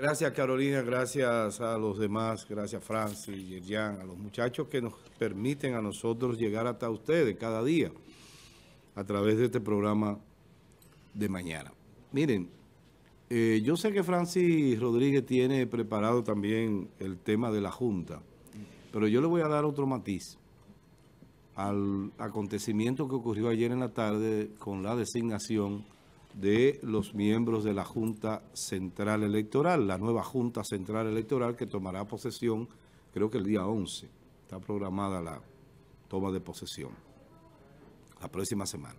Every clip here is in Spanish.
Gracias Carolina, gracias a los demás, gracias Francis, Yerjan, a los muchachos que nos permiten a nosotros llegar hasta ustedes cada día a través de este programa de mañana. Miren, eh, yo sé que Francis Rodríguez tiene preparado también el tema de la Junta, pero yo le voy a dar otro matiz al acontecimiento que ocurrió ayer en la tarde con la designación de los miembros de la Junta Central Electoral, la nueva Junta Central Electoral que tomará posesión, creo que el día 11, está programada la toma de posesión, la próxima semana.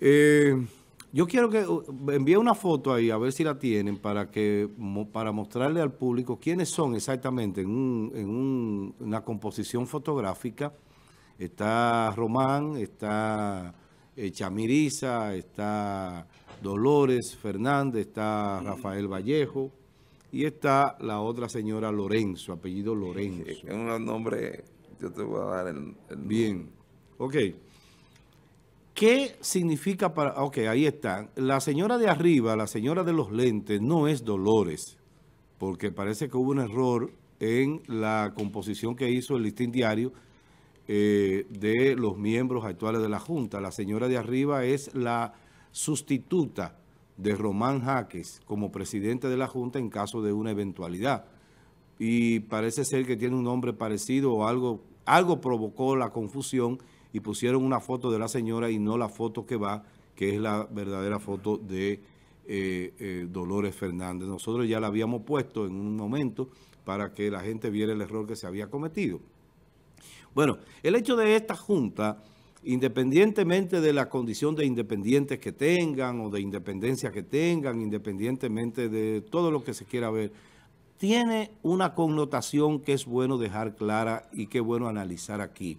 Eh, yo quiero que uh, envíe una foto ahí, a ver si la tienen, para que para mostrarle al público quiénes son exactamente en, en una composición fotográfica. Está Román, está eh, Chamiriza, está Dolores Fernández, está Rafael Vallejo y está la otra señora Lorenzo, apellido Lorenzo. Es un nombre, yo te voy a dar el, Bien, ok. ¿Qué significa para...? Ok, ahí está. La señora de arriba, la señora de los lentes, no es Dolores, porque parece que hubo un error en la composición que hizo el listín diario, eh, de los miembros actuales de la Junta. La señora de arriba es la sustituta de Román Jaques como presidente de la Junta en caso de una eventualidad. Y parece ser que tiene un nombre parecido o algo, algo provocó la confusión y pusieron una foto de la señora y no la foto que va, que es la verdadera foto de eh, eh, Dolores Fernández. Nosotros ya la habíamos puesto en un momento para que la gente viera el error que se había cometido. Bueno, el hecho de esta Junta, independientemente de la condición de independientes que tengan o de independencia que tengan, independientemente de todo lo que se quiera ver, tiene una connotación que es bueno dejar clara y que es bueno analizar aquí.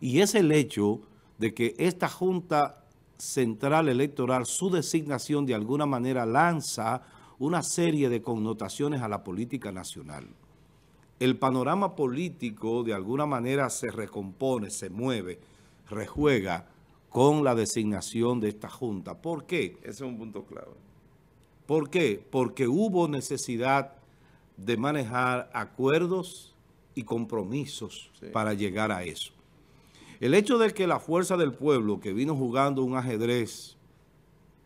Y es el hecho de que esta Junta Central Electoral, su designación de alguna manera lanza una serie de connotaciones a la política nacional el panorama político de alguna manera se recompone, se mueve, rejuega con la designación de esta Junta. ¿Por qué? Ese es un punto clave. ¿Por qué? Porque hubo necesidad de manejar acuerdos y compromisos para llegar a eso. El hecho de que la fuerza del pueblo, que vino jugando un ajedrez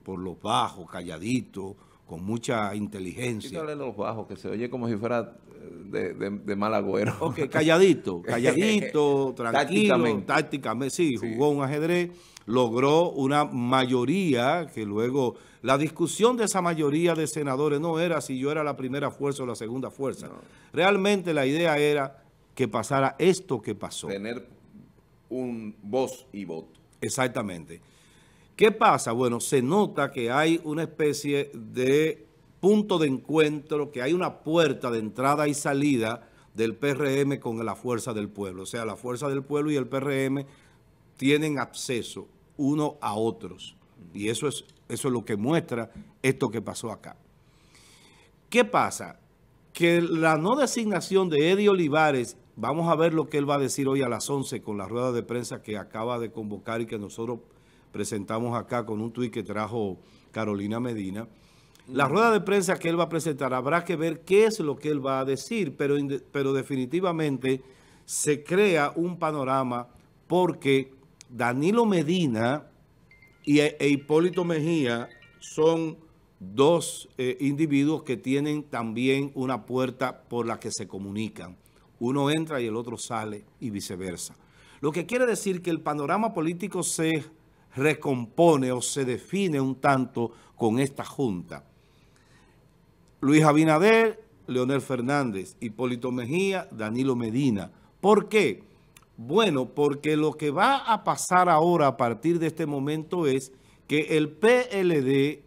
por los bajos, calladito, con mucha inteligencia. Quítale los bajos, que se oye como si fuera de, de, mal agüero. Ok, calladito, calladito, tranquilo, tácticamente. sí, jugó un ajedrez, logró una mayoría que luego, la discusión de esa mayoría de senadores no era si yo era la primera fuerza o la segunda fuerza. Realmente la idea era que pasara esto que pasó. Tener un voz y voto. Exactamente. ¿Qué pasa? Bueno, se nota que hay una especie de punto de encuentro, que hay una puerta de entrada y salida del PRM con la fuerza del pueblo. O sea, la fuerza del pueblo y el PRM tienen acceso uno a otros. Y eso es, eso es lo que muestra esto que pasó acá. ¿Qué pasa? Que la no designación de Eddie Olivares, vamos a ver lo que él va a decir hoy a las 11 con la rueda de prensa que acaba de convocar y que nosotros presentamos acá con un tuit que trajo Carolina Medina. La rueda de prensa que él va a presentar, habrá que ver qué es lo que él va a decir, pero, pero definitivamente se crea un panorama porque Danilo Medina y, e, e Hipólito Mejía son dos eh, individuos que tienen también una puerta por la que se comunican. Uno entra y el otro sale y viceversa. Lo que quiere decir que el panorama político se recompone o se define un tanto con esta Junta. Luis Abinader, Leonel Fernández, Hipólito Mejía, Danilo Medina. ¿Por qué? Bueno, porque lo que va a pasar ahora a partir de este momento es que el PLD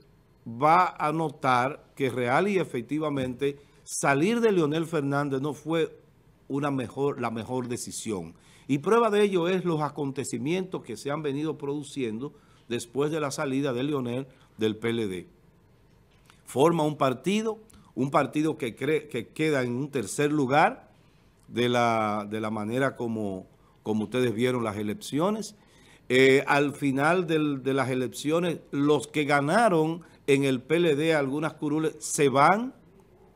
va a notar que real y efectivamente salir de Leonel Fernández no fue una mejor, la mejor decisión. Y prueba de ello es los acontecimientos que se han venido produciendo después de la salida de Leonel del PLD. Forma un partido, un partido que, cree, que queda en un tercer lugar de la, de la manera como, como ustedes vieron las elecciones. Eh, al final de las elecciones, los que ganaron en el PLD algunas curules se van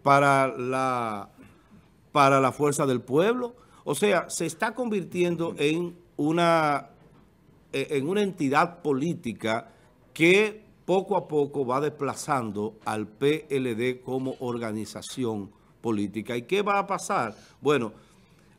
para la, para la fuerza del pueblo. O sea, se está convirtiendo en una, en una entidad política que poco a poco va desplazando al PLD como organización política. ¿Y qué va a pasar? Bueno,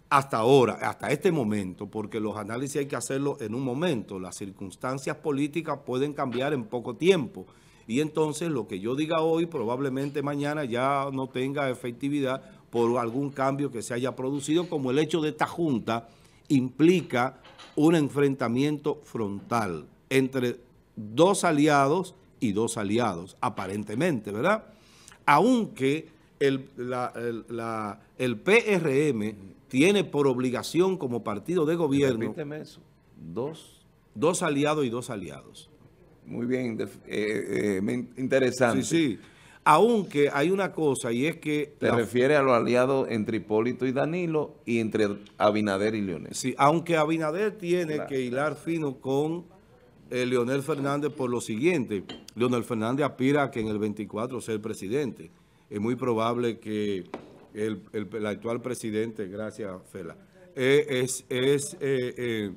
hasta ahora, hasta este momento, porque los análisis hay que hacerlo en un momento, las circunstancias políticas pueden cambiar en poco tiempo, y entonces lo que yo diga hoy probablemente mañana ya no tenga efectividad por algún cambio que se haya producido, como el hecho de esta Junta implica un enfrentamiento frontal entre dos aliados y dos aliados, aparentemente, ¿verdad? Aunque el, el PRM tiene por obligación como partido de gobierno... Repíteme eso. Dos. Dos aliados y dos aliados. Muy bien, eh, eh, interesante. Sí, sí. Aunque hay una cosa y es que... Te refiere a los aliados entre Hipólito y Danilo y entre Abinader y Leonel. Sí, aunque Abinader tiene que hilar fino con eh, Leonel Fernández por lo siguiente. Leonel Fernández aspira a que en el 24 sea el presidente. Es muy probable que el, actual presidente, gracias Fela, eh, es, es eh, eh,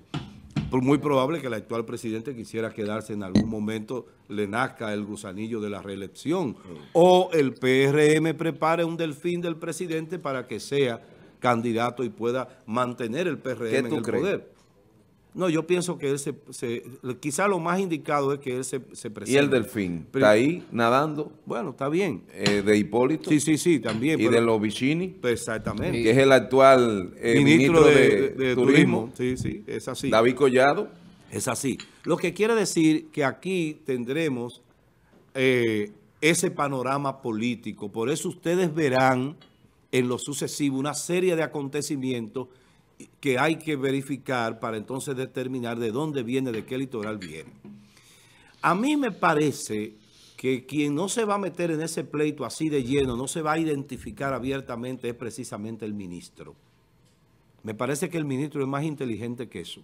muy probable que el actual presidente quisiera quedarse en algún momento, le nazca el gusanillo de la reelección, o el PRM prepare un delfín del presidente para que sea candidato y pueda mantener el PRM en el poder. No, yo pienso que él se, quizá lo más indicado es que él se, se presente. ¿Y el delfín? ¿Está ahí nadando? Bueno, está bien. Eh, ¿De Hipólito? Sí, sí, sí, también. ¿Y de los Vicini? Pues, exactamente. Que es el actual eh, ministro, de, turismo. Sí, sí, es así. David Collado. Es así. Lo que quiere decir que aquí tendremos eh, ese panorama político. Por eso ustedes verán en lo sucesivo una serie de acontecimientos que hay que verificar para entonces determinar de dónde viene, de qué litoral viene. A mí me parece que quien no se va a meter en ese pleito así de lleno, no se va a identificar abiertamente, es precisamente el ministro. Me parece que el ministro es más inteligente que eso.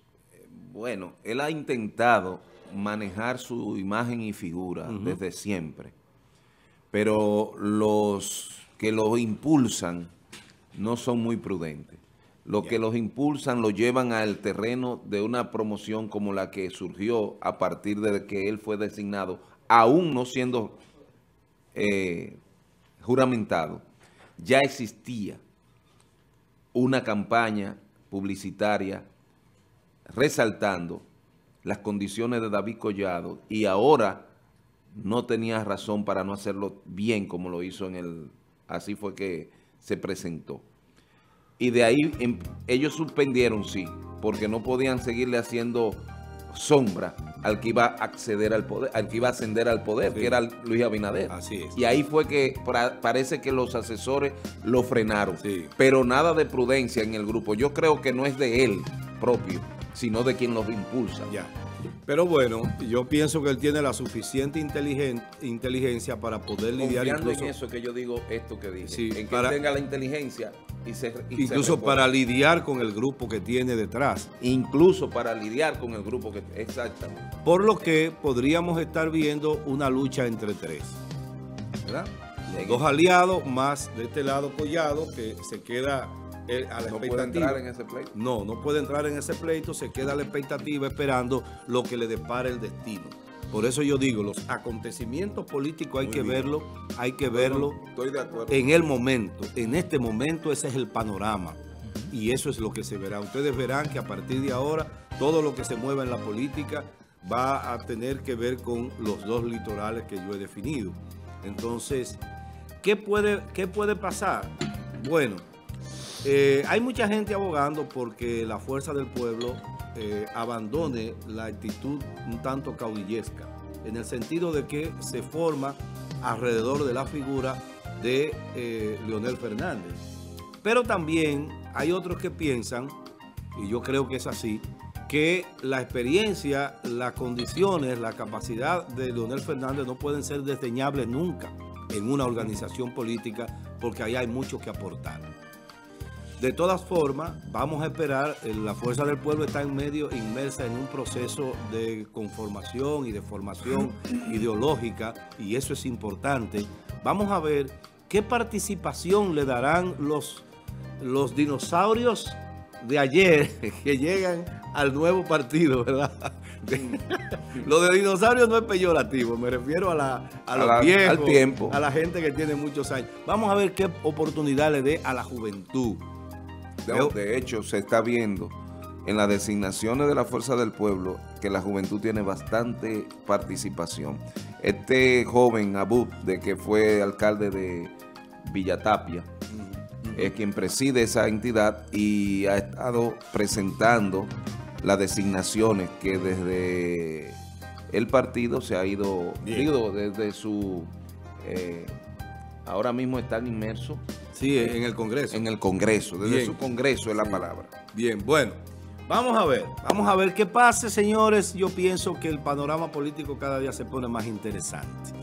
Bueno, él ha intentado manejar su imagen y figura desde siempre, pero los que lo impulsan no son muy prudentes lo que los impulsan, lo llevan al terreno de una promoción como la que surgió a partir de que él fue designado, aún no siendo eh, juramentado, ya existía una campaña publicitaria resaltando las condiciones de David Collado y ahora no tenía razón para no hacerlo bien como lo hizo en el... Así fue que se presentó y de ahí em, ellos suspendieron, sí, porque no podían seguirle haciendo sombra al que iba a acceder al poder, al que iba a ascender al poder, que era Luis Abinader. Así es. Y ahí fue que parece que los asesores lo frenaron. Pero nada de prudencia en el grupo. Yo creo que no es de él propio, sino de quien los impulsa. Ya. Pero bueno, yo pienso que él tiene la suficiente inteligencia para poder lidiar incluso... en eso que yo digo esto que dije. en que tenga la inteligencia y se Incluso para lidiar con el grupo que tiene detrás. Incluso para lidiar con el grupo que... Exactamente. Por lo que podríamos estar viendo una lucha entre tres. ¿Verdad? dos aliados más de este lado Collado que se queda no puede entrar en ese pleito. No, no puede entrar en ese pleito, se queda a la expectativa esperando lo que le depara el destino. Por eso yo digo, los acontecimientos políticos hay que verlo, hay que verlo en el momento. En este momento ese es el panorama. Y eso es lo que se verá. Ustedes verán que a partir de ahora todo lo que se mueva en la política va a tener que ver con los dos litorales que yo he definido. Entonces, ¿qué puede, qué puede pasar? Bueno, eh, hay mucha gente abogando porque la fuerza del pueblo eh, abandone la actitud un tanto caudillesca, en el sentido de que se forma alrededor de la figura de eh, Leonel Fernández. Pero también hay otros que piensan, y yo creo que es así, que la experiencia, las condiciones, la capacidad de Leonel Fernández no pueden ser desdeñables nunca en una organización política porque ahí hay mucho que aportar. De todas formas, vamos a esperar, eh, la Fuerza del Pueblo está en medio, inmersa en un proceso de conformación y de formación ideológica, y eso es importante. Vamos a ver qué participación le darán los, los dinosaurios de ayer que llegan al nuevo partido, ¿verdad? Lo de dinosaurios no es peyorativo, me refiero a, la, a, los viejos, al tiempo. a la gente que tiene muchos años. Vamos a ver qué oportunidad le dé a la juventud. De, hecho, se está viendo en las designaciones de la Fuerza del Pueblo que la juventud tiene bastante participación. Este joven Abud, de que fue alcalde de Villatapia, es quien preside esa entidad y ha estado presentando las designaciones que desde el partido se ha ido, digo, desde su... Eh, ahora mismo están inmersos Sí, en el Congreso. En el Congreso, desde su Congreso es la palabra. Bien, bueno, vamos a ver, vamos a ver qué pase, señores. Yo pienso que el panorama político cada día se pone más interesante.